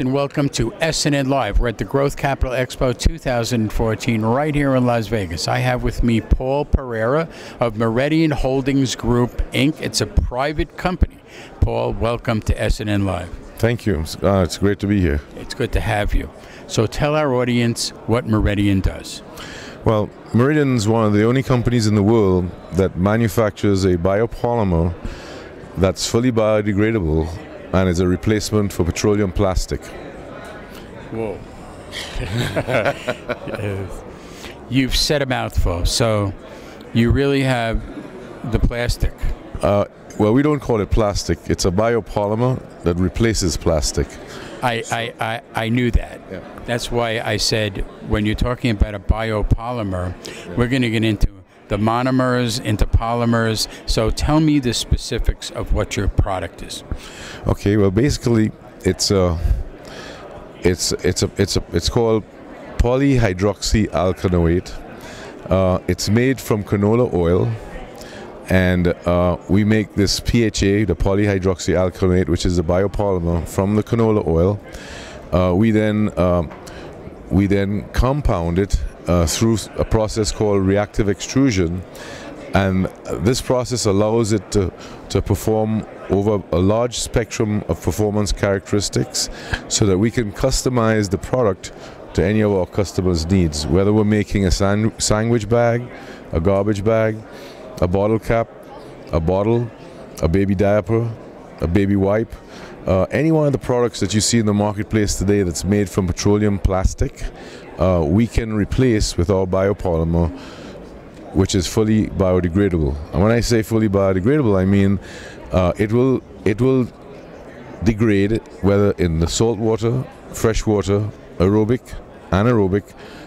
and welcome to SNN Live. We're at the Growth Capital Expo 2014 right here in Las Vegas. I have with me Paul Pereira of Meredian Holdings Group, Inc. It's a private company. Paul, welcome to SNN Live. Thank you. Uh, it's great to be here. It's good to have you. So tell our audience what Meredian does. Well, Meredian is one of the only companies in the world that manufactures a biopolymer that's fully biodegradable and is a replacement for petroleum plastic. Whoa. You've said a mouthful, so you really have the plastic. Uh, well, we don't call it plastic. It's a biopolymer that replaces plastic. I, I, I, I knew that. Yeah. That's why I said when you're talking about a biopolymer, we're going to get into the monomers, into polymers. So tell me the specifics of what your product is. Okay. Well, basically, it's a, it's it's a it's a it's called polyhydroxyalkanoate. Uh, it's made from canola oil, and uh, we make this PHA, the polyhydroxyalkanoate, which is a biopolymer from the canola oil. Uh, we then uh, we then compound it uh, through a process called reactive extrusion, and this process allows it to, to perform over a large spectrum of performance characteristics so that we can customize the product to any of our customers' needs, whether we're making a san- sandwich bag, a garbage bag, a bottle cap, a bottle, a baby diaper, a baby wipe. Uh, any one of the products that you see in the marketplace today that's made from petroleum plastic, uh, we can replace with our biopolymer, which is fully biodegradable. And when I say fully biodegradable, I mean uh, it will it will degrade whether in the salt water, fresh water, aerobic, anaerobic,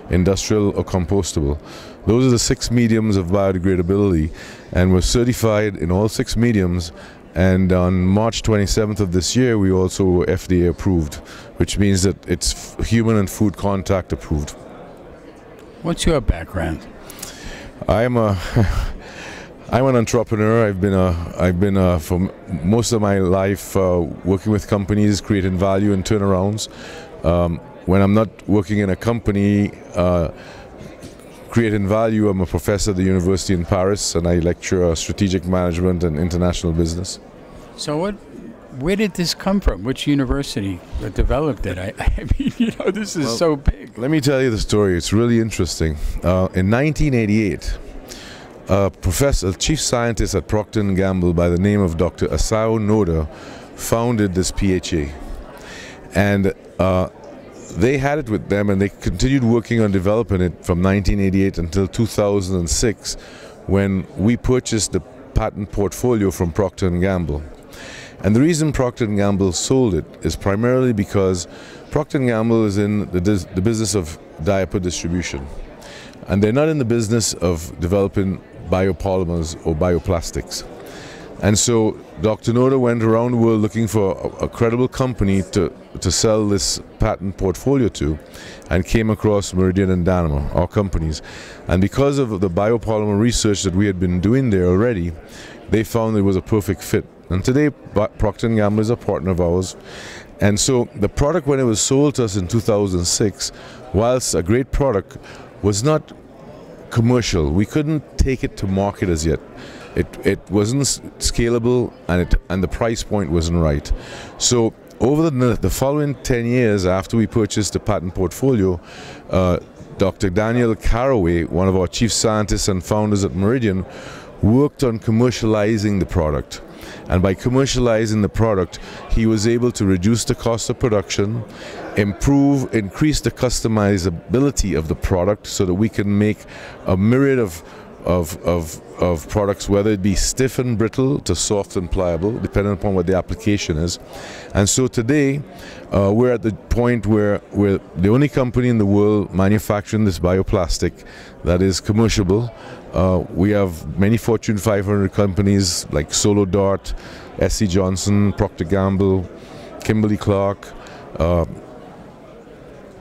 industrial, or compostable. Those are the six mediums of biodegradability, and we're certified in all six mediums. And on March 27th of this year, we also were FDA approved, which means that it's human and food contact approved. What's your background? I'm a I'm an entrepreneur. I've been a I've been a, for most of my life uh, working with companies, creating value and turnarounds. Um, when I'm not working in a company uh, creating value, I'm a professor at the University in Paris, and I lecture uh, strategic management and international business. So what? Where did this come from? Which university developed it? I, I mean, you know, this is Well, so big. Let me tell you the story. It's really interesting. Uh, in 1988, a professor, a chief scientist at Procter & Gamble by the name of Dr. Isao Noda founded this PHA. And uh, they had it with them and they continued working on developing it from 1988 until 2006 when we purchased the patent portfolio from Procter & Gamble. And the reason Procter & Gamble sold it is primarily because Procter & Gamble is in the, the business of diaper distribution. And they're not in the business of developing biopolymers or bioplastics. And so Dr. Noda went around the world looking for a, a credible company to, to sell this patent portfolio to and came across Meredian and Danimer, our companies. And because of the biopolymer research that we had been doing there already, they found it was a perfect fit. And today, Procter & Gamble is a partner of ours. And so the product, when it was sold to us in 2006, whilst a great product, was not commercial. We couldn't take it to market as yet. It, it wasn't scalable and, it, and the price point wasn't right. So over the, the following 10 years after we purchased the patent portfolio, uh, Dr. Daniel Carraway, one of our chief scientists and founders at Meredian, worked on commercializing the product. And by commercializing the product, he was able to reduce the cost of production, improve, increase the customizability of the product so that we can make a myriad of of, of, of products, whether it be stiff and brittle to soft and pliable, depending upon what the application is. And so today, uh, we're at the point where we're the only company in the world manufacturing this bioplastic that is commercial. Uh, we have many Fortune 500 companies like Solo Dart, SC Johnson, Procter Gamble, Kimberly Clark, uh,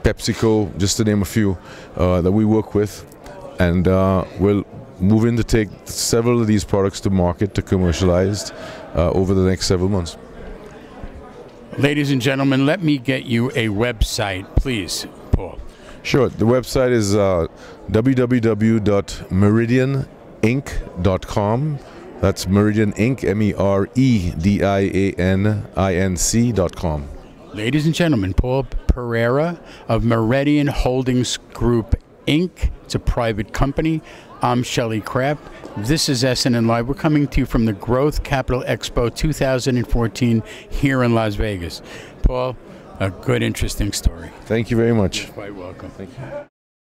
PepsiCo, just to name a few uh, that we work with, and uh, we're moving to take several of these products to market to commercialize uh, over the next several months. Ladies and gentlemen, let me get you a website, please, Paul. Sure. The website is uh, www.meredianinc.com. That's Meredian Inc. M E R E D I A N I N C dot com. Ladies and gentlemen, Paul Pereira of Meredian Holdings Group Inc. It's a private company. I'm Shelley Kraft. This is SNN Live. We're coming to you from the Growth Capital Expo 2014 here in Las Vegas. Paul, a good, interesting story. Thank you very much. You're Quite welcome. Thank you.